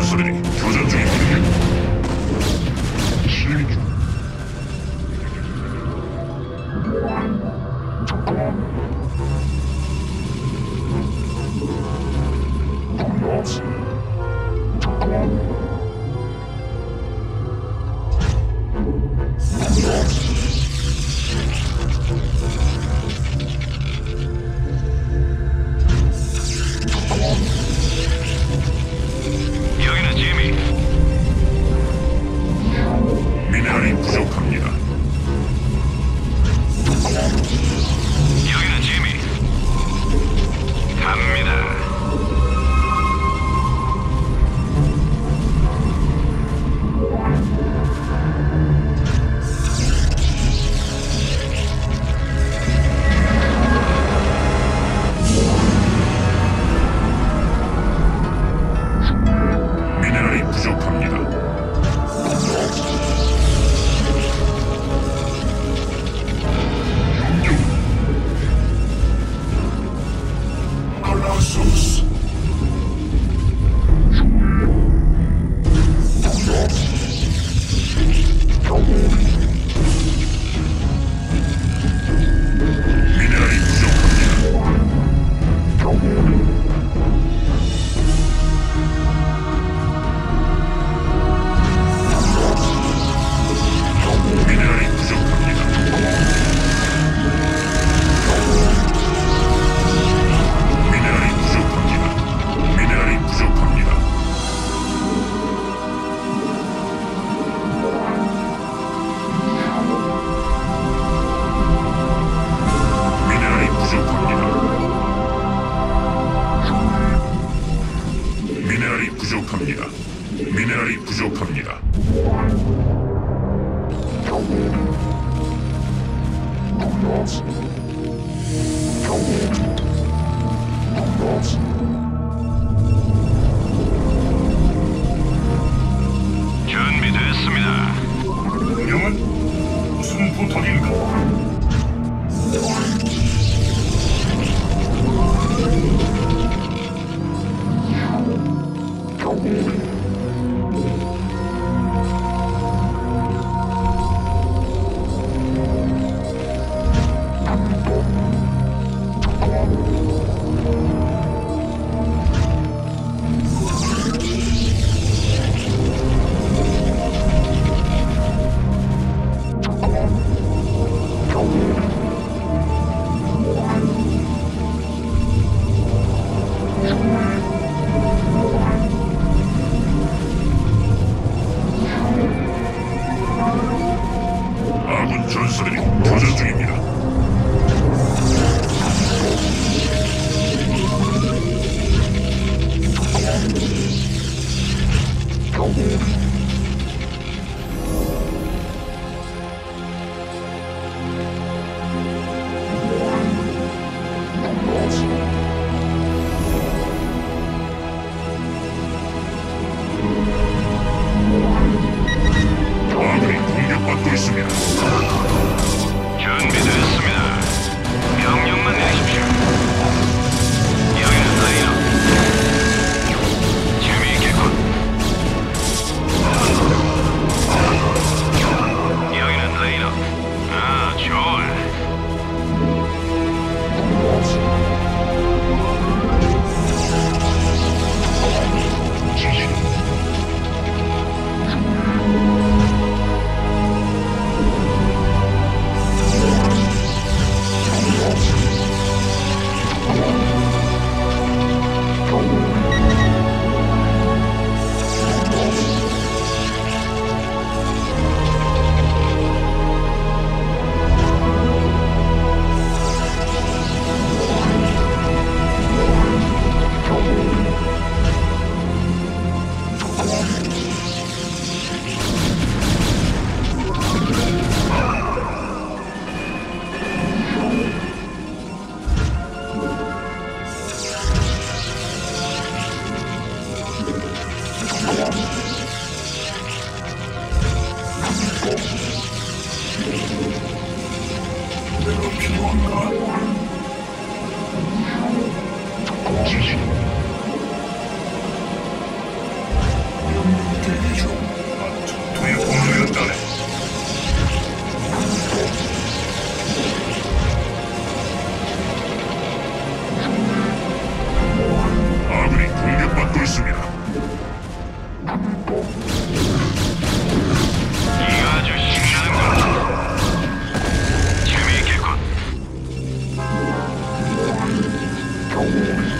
전사들이 교전 중 っい。Holy.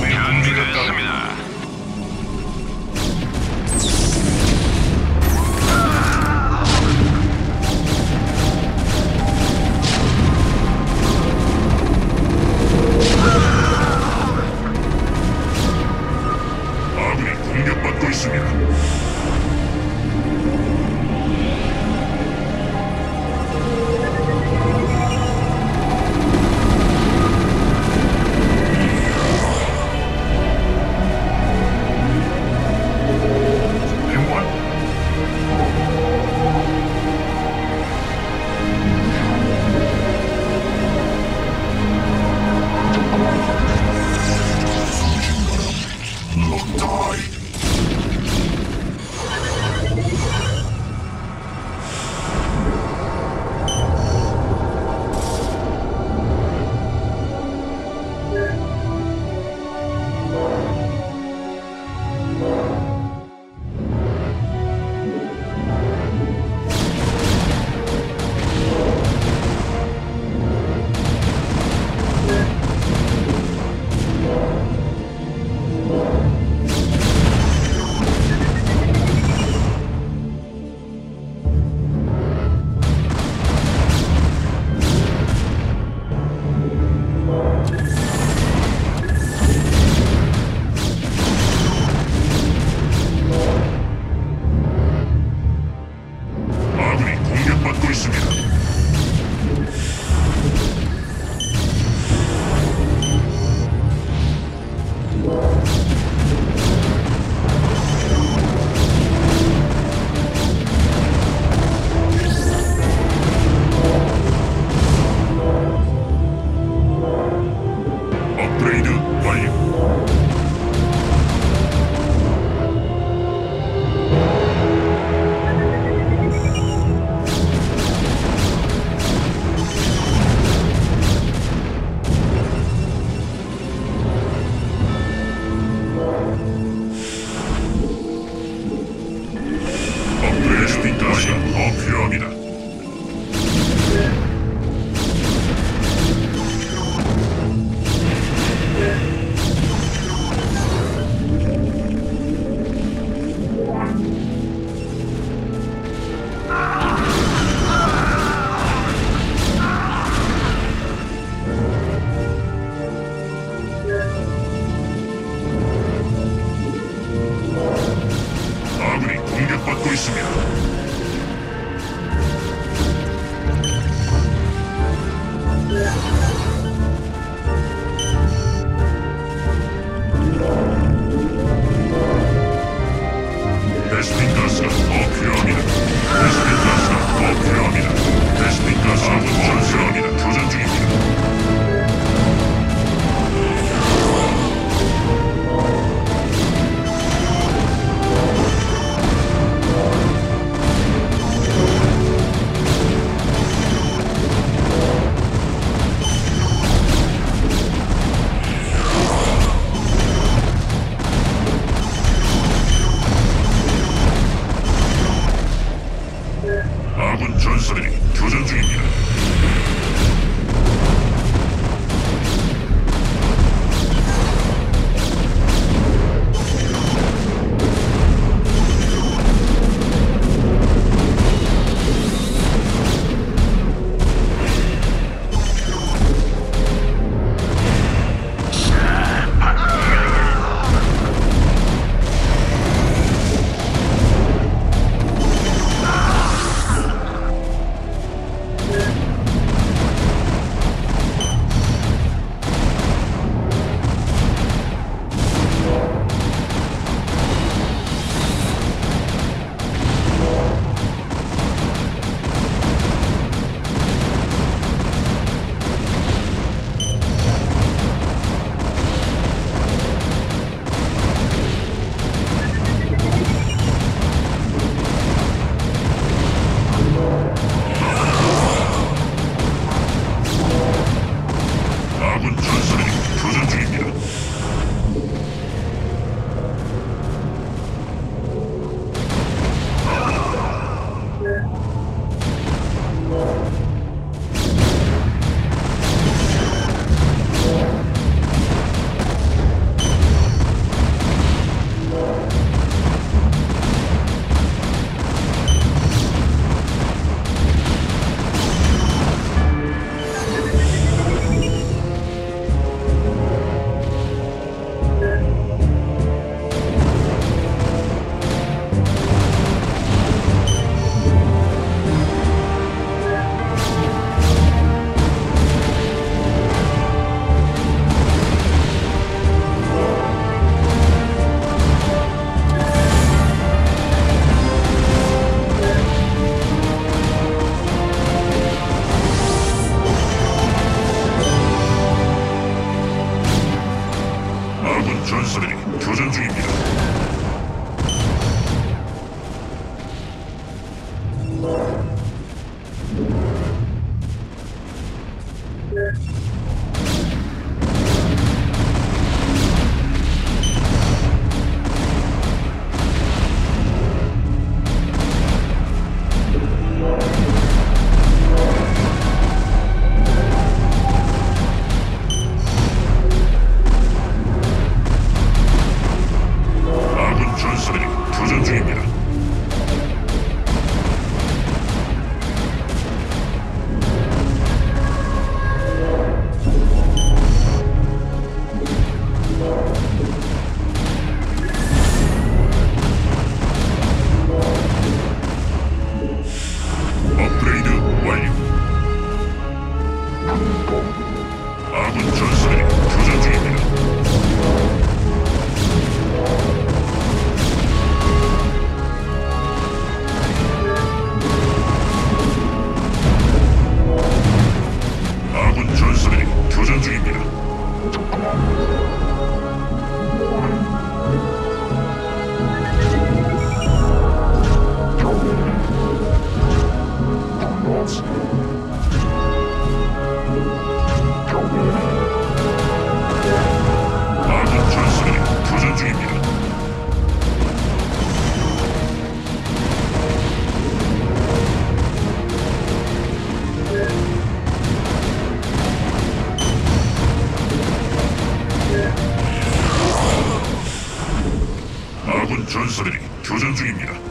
전사들이 교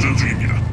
교전 중입니다.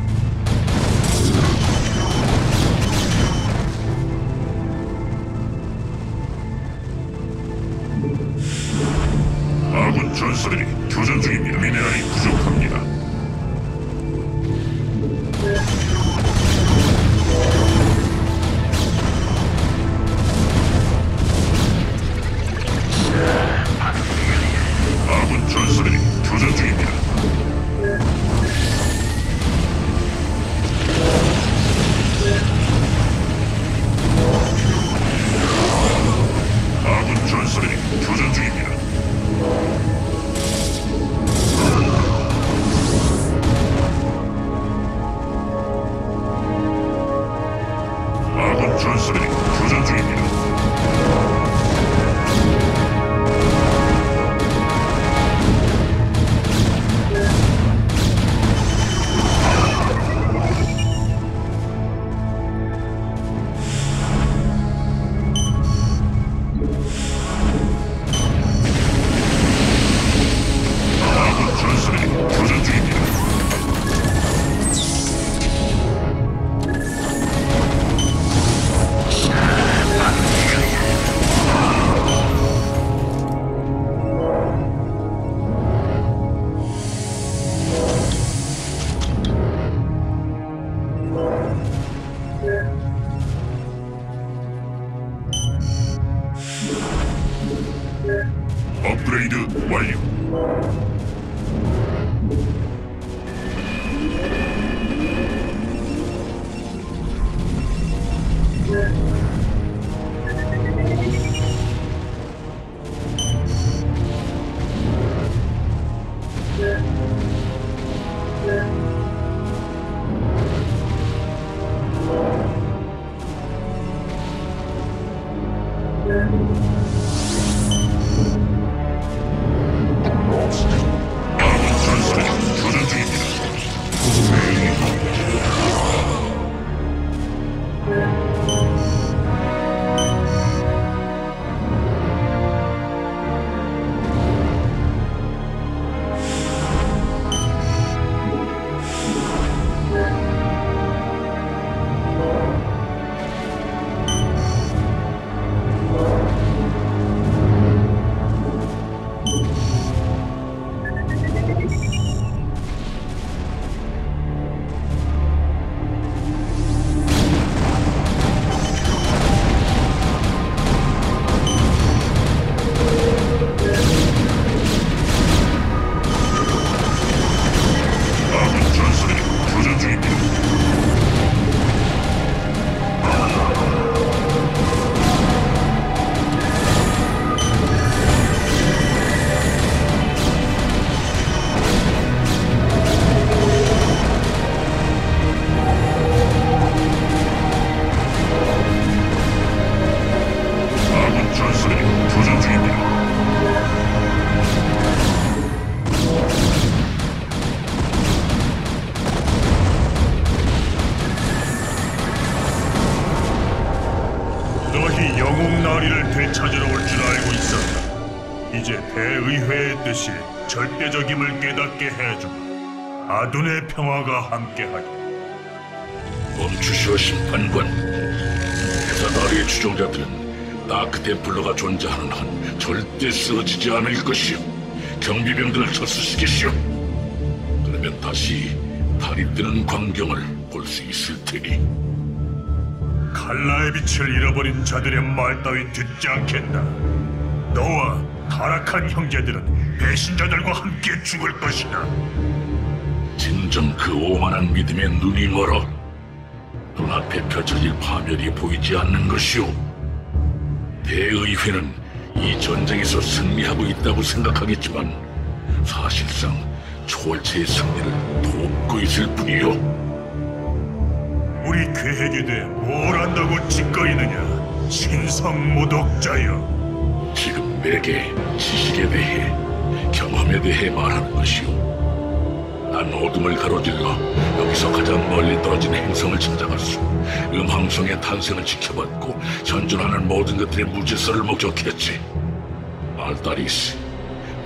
아둔의 평화가 함께하리. 멈추시오 심판관 사다리의 추종자들은 다크템플러가 존재하는 한 절대 쓰러지지 않을 것이오 경비병들을 철수시키시오 그러면 다시 달이 뜨는 광경을 볼 수 있을 테니 칼라의 빛을 잃어버린 자들의 말 따윈 듣지 않겠다. 너와 타락한 형제들은 배신자들과 함께 죽을 것이다. 진정 그 오만한 믿음에 눈이 멀어 눈앞에 펼쳐질 파멸이 보이지 않는 것이오 대의회는 이 전쟁에서 승리하고 있다고 생각하겠지만 사실상 초월체의 승리를 돕고 있을 뿐이오 우리 계획에 대해 뭘 안다고 짓거리느냐? 신성 모독자여. 지금 내게 지식에 대해 경험에 대해 말하는 것이오. 난 어둠을 가로질러 여기서 가장 멀리 떨어진 행성을 찾아갔소. 음항성의 탄생을 지켜봤고 현존하는 모든 것들의 무질서를 목격했지. 알타리스,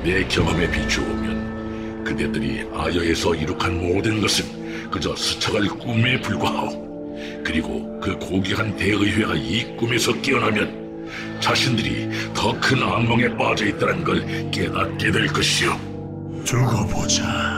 내 경험에 비추어보면 그대들이 아여에서 이룩한 모든 것은 그저 스쳐갈 꿈에 불과하오. 그리고 그 고귀한 대의회가 이 꿈에서 깨어나면 자신들이 더 큰 악몽에 빠져 있다는 걸 깨닫게 될 것이오. 두고 보자.